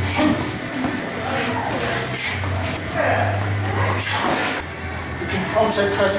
You can also press